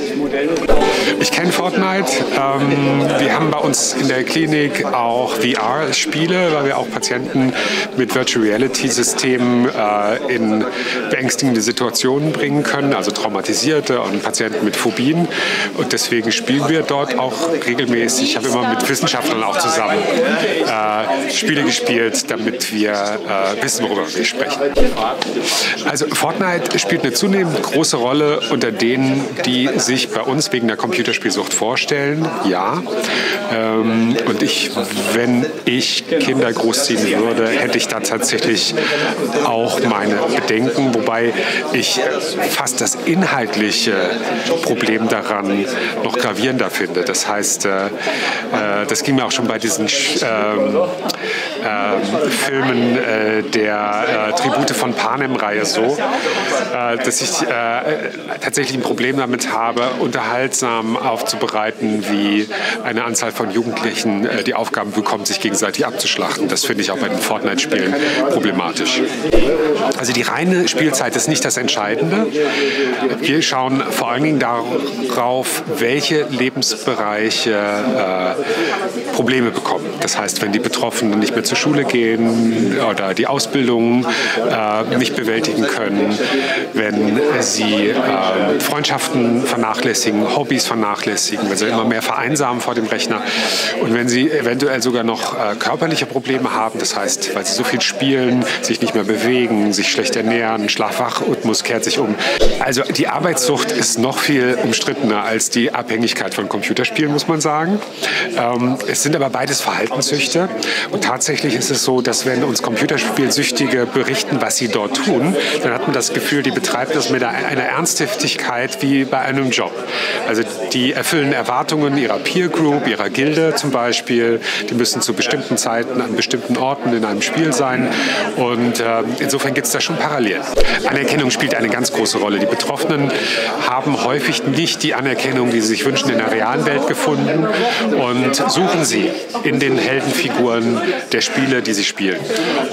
esses modelos. Ich kenne Fortnite. Ähm, wir haben bei uns in der Klinik auch VR-Spiele, weil wir auch Patienten mit Virtual Reality-Systemen äh, in beängstigende Situationen bringen können, also traumatisierte und Patienten mit Phobien. Und deswegen spielen wir dort auch regelmäßig. Ich habe immer mit Wissenschaftlern auch zusammen äh, Spiele gespielt, damit wir äh, wissen, worüber wir sprechen. Also Fortnite spielt eine zunehmend große Rolle unter denen, die sich bei uns wegen der Computerspielsucht vorstellen. Ja. Ähm, und ich, wenn ich Kinder großziehen würde, hätte ich da tatsächlich auch meine Bedenken, wobei ich fast das inhaltliche Problem daran noch gravierender finde. Das heißt, äh, äh das ging mir auch schon bei diesen ähm, äh, Filmen äh, der äh, Tribute von Panem-Reihe so, äh, dass ich tatsächlich ein Problem damit habe, unterhaltsam aufzubereiten, wie eine Anzahl von Jugendlichen die Aufgaben bekommt, sich gegenseitig abzuschlachten. Das finde ich auch bei den Fortnite-Spielen problematisch. Also die reine Spielzeit ist nicht das Entscheidende. Wir schauen vor allen Dingen darauf, welche Lebensbereiche äh, Probleme bekommen. Das heißt, wenn die Betroffenen nicht mehr zur Schule gehen oder die Ausbildung äh, nicht bewältigen können, wenn sie äh, Freundschaften vernachlässigen, Hobbys vernachlässigen, wenn sie immer mehr vereinsamen vor dem Rechner und wenn sie eventuell sogar noch äh, körperliche Probleme haben, das heißt, weil sie so viel spielen, sich nicht mehr bewegen, sich schlecht ernähren, Schlafwachrhythmus kehrt sich um. Also die Arbeitssucht ist noch viel umstrittener als die Abhängigkeit von Computerspielen, muss man sagen. Ähm, es sind aber beides Verhaltenssüchte und tatsächlich ist es so, dass wenn uns Computerspielsüchtige berichten, was sie dort tun, dann hat man das Gefühl, die betreiben das mit einer Ernsthaftigkeit wie bei einem Job. Also die erfüllen Erwartungen ihrer Peer Group, ihrer Gilde zum Beispiel. Die müssen zu bestimmten Zeiten an bestimmten Orten in einem Spiel sein. Und äh, insofern gibt es da schon Parallelen. Anerkennung spielt eine ganz große Rolle. Die Betroffenen haben häufig nicht die Anerkennung, die sie sich wünschen, in der realen Welt gefunden und suchen sie in den Heldenfiguren der Spiele, die sie spielen.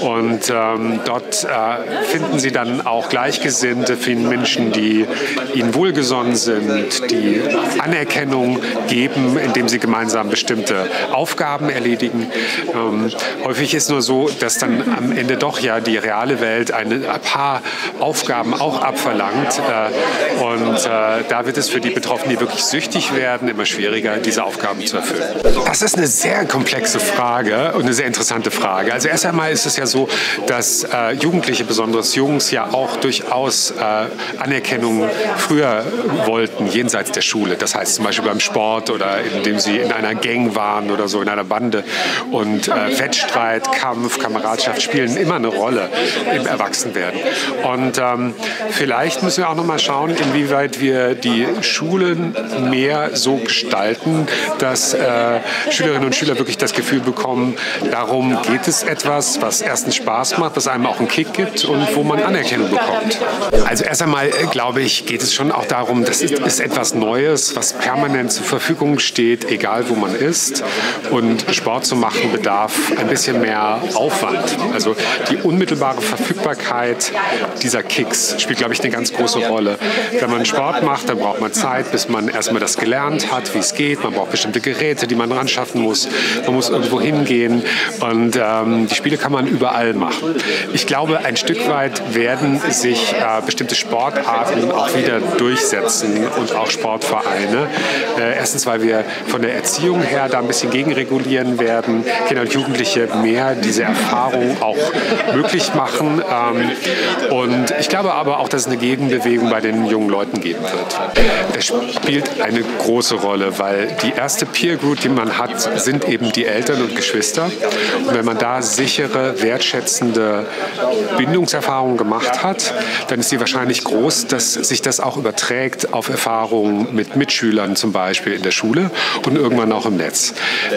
Und ähm, dort äh, finden sie dann auch Gleichgesinnte, finden Menschen, die ihnen wohlgesonnen sind, die Anerkennung geben, indem sie gemeinsam bestimmte Aufgaben erledigen. Ähm, häufig ist nur so, dass dann am Ende doch ja die reale Welt ein paar Aufgaben auch abverlangt. Äh, und äh, da wird es für die Betroffenen, die wirklich süchtig werden, immer schwieriger, diese Aufgaben zu erfüllen. Das ist eine sehr komplexe Frage und eine sehr interessante Frage. Also erst einmal ist es ja so, dass äh, Jugendliche, besonders Jungs, ja auch durchaus äh, Anerkennung früher wollten, jenseits der Schule. Das heißt zum Beispiel beim Sport oder indem sie in einer Gang waren oder so, in einer Bande. Und äh, Wettstreit, Kampf, Kameradschaft spielen immer eine Rolle im Erwachsenwerden. Und ähm, vielleicht müssen wir auch noch mal schauen, inwieweit wir die Schulen mehr so gestalten, dass äh, Schülerinnen und Schüler wirklich das Gefühl bekommen, darum geht es etwas, was erstens Spaß macht, was einem auch einen Kick gibt und wo man Anerkennung bekommt. Also erst einmal, äh, glaube ich, geht es schon auch darum, das ist, ist etwas Neues, was permanent zur Verfügung steht, egal wo man ist. Und Sport zu machen bedarf ein bisschen mehr Aufwand. Also die unmittelbare Verfügbarkeit dieser Kicks spielt, glaube ich, eine ganz große Rolle. Wenn man Sport macht, dann braucht man Zeit, bis man erstmal das gelernt hat, wie es geht. Man braucht bestimmte Geräte, die man ran schaffen muss. Man muss irgendwo hingehen. Und ähm, die Spiele kann man überall machen. Ich glaube, ein Stück weit werden sich äh, bestimmte Sportarten auch wieder durchsetzen und auch Sportvereine. Äh, erstens, weil wir von der Erziehung her da ein bisschen gegenregulieren werden, Kinder und Jugendliche mehr diese Erfahrung auch möglich machen. Ähm, und ich glaube aber auch, dass es eine Gegenbewegung bei den jungen Leuten geben wird. Das spielt eine große Rolle, weil die erste Peer Group, die man hat, sind eben die Eltern und Geschwister. Und wenn man da sichere, wertschätzende Bindungserfahrungen gemacht hat, dann ist die wahrscheinlich groß, dass sich das auch überträgt auf Erfahrungen mit Mitschülern zum Beispiel in der Schule und irgendwann auch im Netz.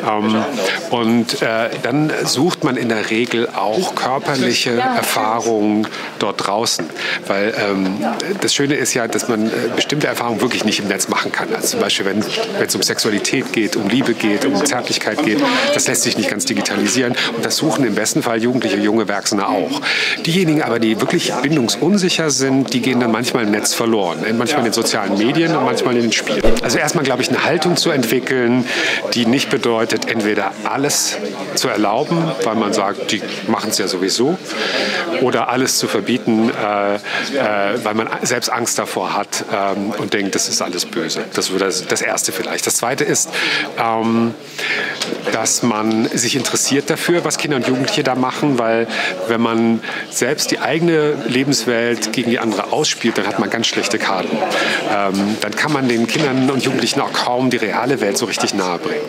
Ähm, und äh, dann sucht man in der Regel auch körperliche Erfahrungen dort draußen, weil ähm, das Schöne ist ja, dass man äh, bestimmte Erfahrungen wirklich nicht im Netz machen kann. Also zum Beispiel, wenn es um Sexualität geht, um Liebe geht, um Zärtlichkeit geht, Das lässt sich nicht ganz digitalisieren und das suchen im besten Fall Jugendliche, junge Erwachsene auch. Diejenigen aber, die wirklich bindungsunsicher sind, die gehen dann manchmal im Netz verloren. Manchmal in den sozialen Medien und manchmal in den Spielen. Also erstmal, glaube ich, eine Haltung zu entwickeln, die nicht bedeutet, entweder alles zu erlauben, weil man sagt, die machen es ja sowieso, oder alles zu verbieten, äh, äh, weil man selbst Angst davor hat ähm, und denkt, das ist alles böse. Das wäre das, das Erste vielleicht. Das Zweite ist, ähm, dass man sich interessiert dafür, was Kinder und Jugendliche da machen, weil wenn man selbst die eigene Lebenswelt gegen die andere ausspielt, dann hat man ganz schlechte Karten. Ähm, dann kann man den Kindern und Jugendlichen auch kaum die reale Welt so richtig nahe bringen.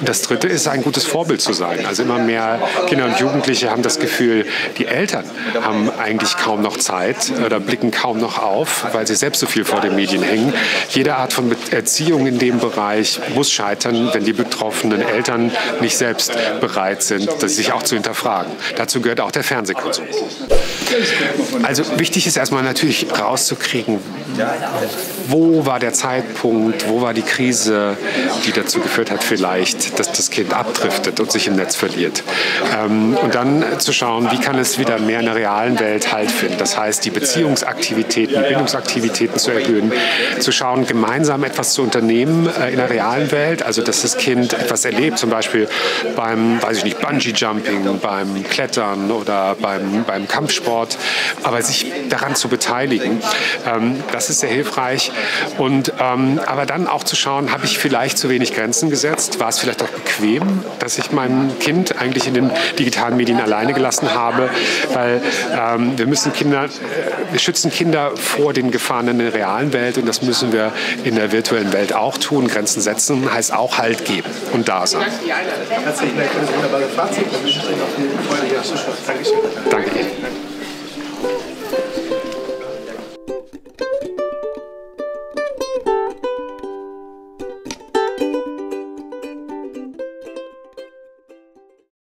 Und das Dritte ist, ein gutes Vorbild zu sein. Also immer mehr Kinder und Jugendliche haben das Gefühl, die Eltern haben eigentlich kaum noch Zeit oder blicken kaum noch auf, weil sie selbst so viel vor den Medien hängen. Jede Art von Erziehung in dem Bereich muss scheitern, wenn die betroffenen Eltern nicht selbst bereit sind, sich auch zu hinterfragen. Dazu gehört auch der Fernsehkonsum. Also wichtig ist erstmal natürlich rauszukriegen, wo war der Zeitpunkt, wo war die Krise, die dazu geführt hat vielleicht, dass das Kind abdriftet und sich im Netz verliert. Ähm, und dann zu schauen, wie kann es wieder mehr in der realen Welt Halt finden. Das heißt, die Beziehungsaktivitäten, Bildungsaktivitäten zu erhöhen, zu schauen, gemeinsam etwas zu unternehmen äh, in der realen Welt, also dass das Kind etwas erlebt, zum Beispiel beim, weiß ich nicht, Bungee-Jumping, beim Klettern oder beim, beim Kampfsport, aber sich daran zu beteiligen. Ähm, das ist sehr hilfreich. Und, ähm, aber dann auch zu schauen, habe ich vielleicht zu wenig Grenzen gesetzt? War es vielleicht auch bequem, dass ich mein Kind eigentlich in den digitalen Medien alleine gelassen habe? Weil ähm, wir müssen Kinder, äh, wir schützen Kinder vor den Gefahren in der realen Welt und das müssen wir in der virtuellen Welt auch tun. Grenzen setzen heißt auch Halt geben und da sein. Herzlichen Dank für das wunderbare Fazit. Danke Ihnen.